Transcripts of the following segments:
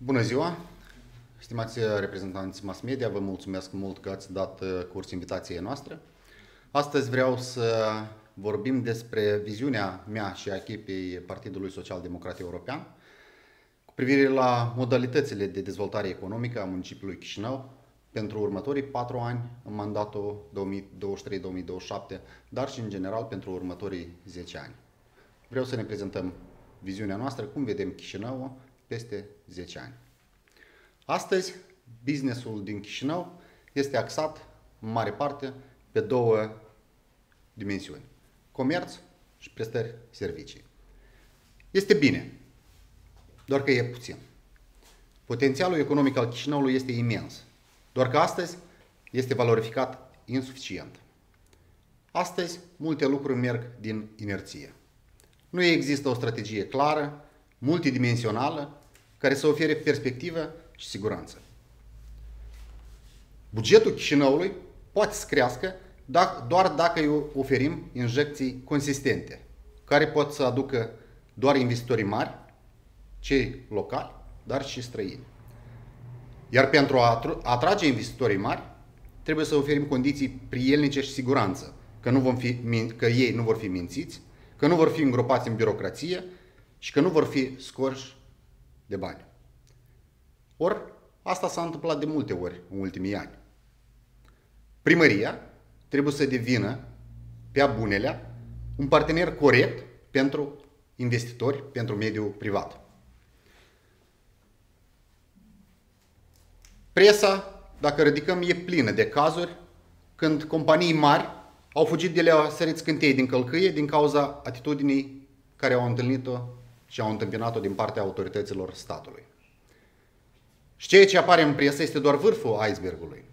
Bună ziua! Stimați reprezentanți mass media, vă mulțumesc mult că ați dat uh, curs invitației noastre. Astăzi vreau să vorbim despre viziunea mea și a echipei Partidului Social Democrat European cu privire la modalitățile de dezvoltare economică a municipiului Chișinău pentru următorii patru ani în mandatul 2023-2027, dar și în general pentru următorii 10 ani. Vreau să ne prezentăm viziunea noastră, cum vedem Chișinău peste 10 ani. Astăzi, businessul din Chișinău este axat în mare parte pe două dimensiuni. Comerț și prestări servicii. Este bine, doar că e puțin. Potențialul economic al Chișinăului este imens, doar că astăzi este valorificat insuficient. Astăzi, multe lucruri merg din inerție. Nu există o strategie clară, multidimensională, care să ofere perspectivă și siguranță. Bugetul Chișinăului poate să crească doar dacă îi oferim injecții consistente, care pot să aducă doar investitorii mari, cei locali, dar și străini. Iar pentru a atrage investitorii mari, trebuie să oferim condiții prielnice și siguranță, că, nu vom fi, că ei nu vor fi mințiți, că nu vor fi îngropați în birocrație și că nu vor fi scorși de bani. Ori asta s-a întâmplat de multe ori în ultimii ani. Primăria trebuie să devină, pe bunelea, un partener corect pentru investitori, pentru mediul privat. Presa, dacă ridicăm, e plină de cazuri când companii mari au fugit de la săriți scântei din călcâie din cauza atitudinii care au întâlnit-o și au întâmpinat-o din partea autorităților statului. Și ceea ce apare în presă este doar vârful icebergului.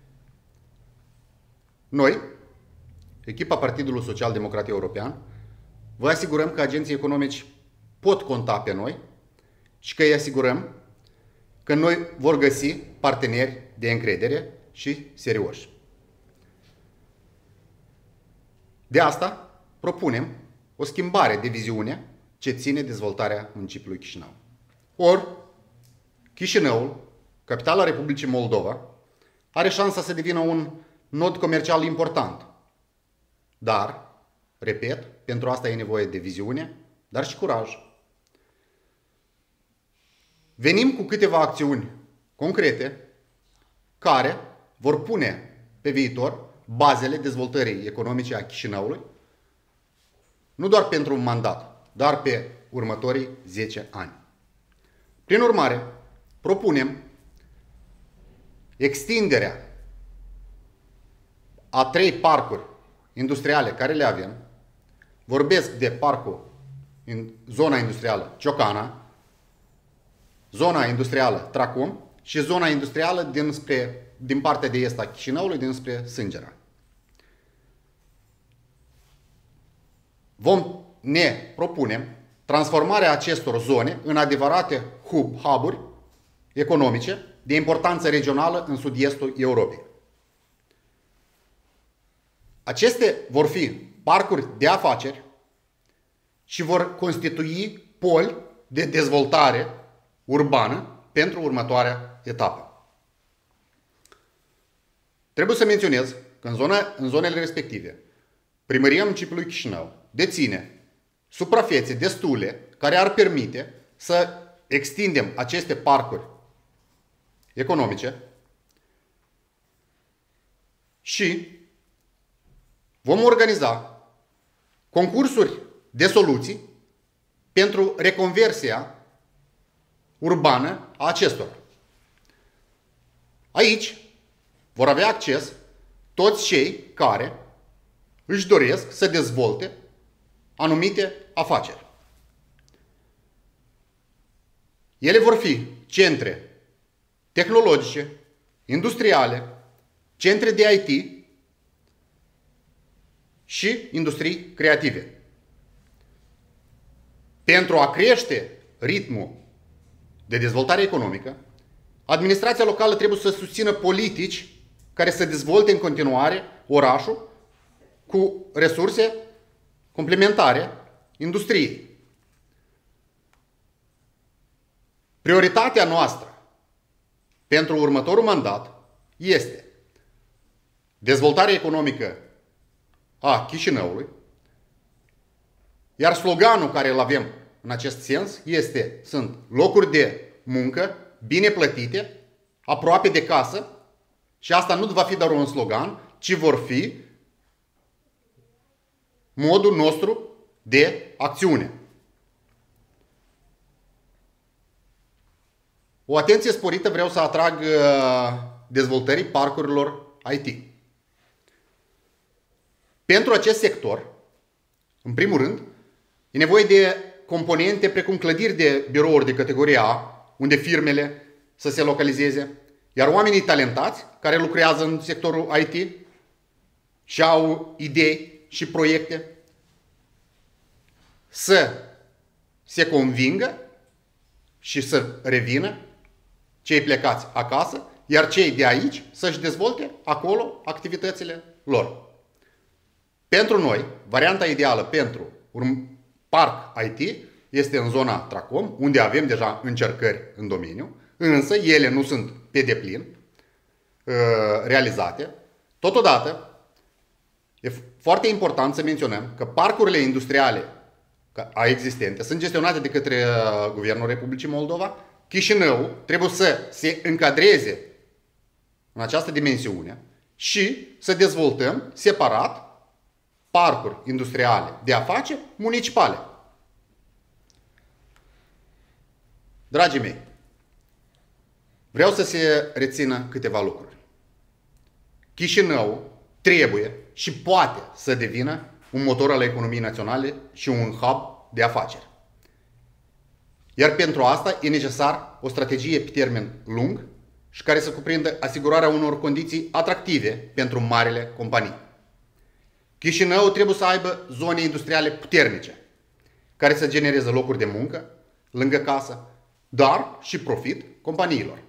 Noi, echipa Partidului Social Democrat European, vă asigurăm că agenții economici pot conta pe noi și că îi asigurăm că noi vor găsi parteneri de încredere și serioși. De asta propunem o schimbare de viziune ce ține dezvoltarea municipiului Chișinău. Ori, Chișinăul, capitala Republicii Moldova, are șansa să devină un nod comercial important. Dar, repet, pentru asta e nevoie de viziune, dar și curaj. Venim cu câteva acțiuni concrete care vor pune pe viitor bazele dezvoltării economice a Chișinăului, nu doar pentru un mandat, dar pe următorii 10 ani. Prin urmare, propunem extinderea a trei parcuri industriale care le avem. Vorbesc de parcul în zona industrială Ciocana, zona industrială Tracom și zona industrială dinspre, din partea de est a Chișinăului, dinspre Sângera. Vom ne propunem transformarea acestor zone în adevărate hub, hub-uri economice de importanță regională în sud-estul Europei. Aceste vor fi parcuri de afaceri și vor constitui poli de dezvoltare urbană pentru următoarea etapă. Trebuie să menționez că în, zona, în zonele respective, primăria municipiului Chișinău deține suprafețe destule care ar permite să extindem aceste parcuri economice și vom organiza concursuri de soluții pentru reconversia urbană a acestor. Aici vor avea acces toți cei care își doresc să dezvolte anumite afaceri. Ele vor fi centre tehnologice, industriale, centre de IT și industrii creative. Pentru a crește ritmul de dezvoltare economică, administrația locală trebuie să susțină politici care să dezvolte în continuare orașul cu resurse complementare industriei. Prioritatea noastră pentru următorul mandat este dezvoltarea economică a Chișinăului, iar sloganul care îl avem în acest sens este, sunt locuri de muncă bine plătite, aproape de casă și asta nu va fi doar un slogan, ci vor fi modul nostru de acțiune. O atenție sporită vreau să atrag uh, dezvoltării parcurilor IT. Pentru acest sector, în primul rând, e nevoie de componente precum clădiri de birouri de categoria A, unde firmele să se localizeze, iar oamenii talentați care lucrează în sectorul IT și au idei și proiecte să se convingă și să revină cei plecați acasă, iar cei de aici să-și dezvolte acolo activitățile lor. Pentru noi, varianta ideală pentru un parc IT este în zona Tracom, unde avem deja încercări în domeniu, însă ele nu sunt pe deplin uh, realizate. Totodată, e foarte important să menționăm că parcurile industriale a existente sunt gestionate de către uh, Guvernul Republicii Moldova. Chișinău trebuie să se încadreze în această dimensiune și să dezvoltăm separat parcuri industriale de afaceri municipale. Dragii mei, vreau să se rețină câteva lucruri. Chișinău trebuie și poate să devină un motor al economiei naționale și un hub de afaceri. Iar pentru asta e necesar o strategie pe termen lung și care să cuprindă asigurarea unor condiții atractive pentru marile companii. Chișinău trebuie să aibă zone industriale puternice, care să genereze locuri de muncă lângă casă, dar și profit companiilor.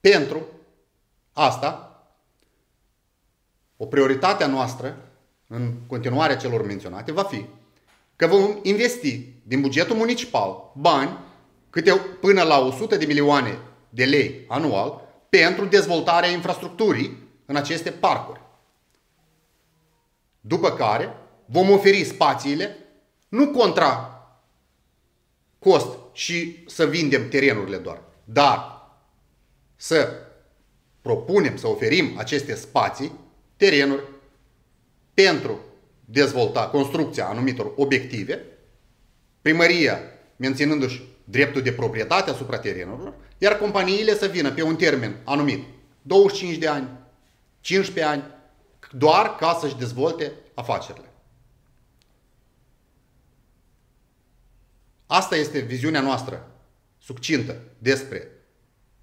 Pentru asta, o prioritate a noastră în continuarea celor menționate va fi că vom investi din bugetul municipal bani câte până la 100 de milioane de lei anual pentru dezvoltarea infrastructurii în aceste parcuri. După care vom oferi spațiile nu contra cost și să vindem terenurile doar, dar să propunem să oferim aceste spații, terenuri, pentru dezvolta construcția anumitor obiective, primăria menținându-și dreptul de proprietate asupra terenurilor, iar companiile să vină pe un termen anumit, 25 de ani, 15 ani, doar ca să-și dezvolte afacerile. Asta este viziunea noastră succintă despre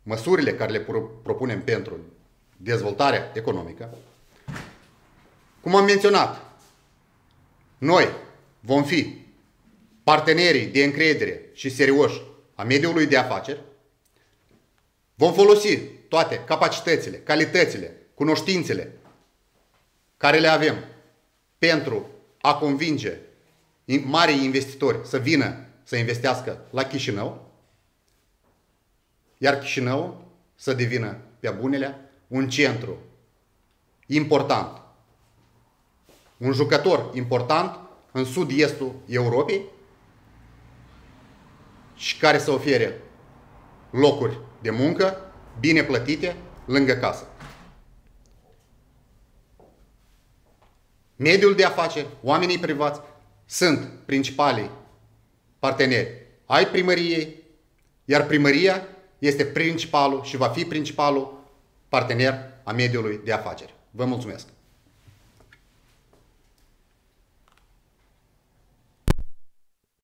măsurile care le propunem pentru dezvoltarea economică. Cum am menționat, noi vom fi partenerii de încredere și serioși a mediului de afaceri, vom folosi toate capacitățile, calitățile cunoștințele care le avem pentru a convinge mari investitori să vină să investească la Chișinău, iar Chișinău să devină pe bunele un centru important, un jucător important în sud-estul Europei și care să ofere locuri de muncă bine plătite lângă casă. Mediul de afaceri, oamenii privați sunt principalii parteneri ai primăriei, iar primăria este principalul și va fi principalul partener a mediului de afaceri. Vă mulțumesc!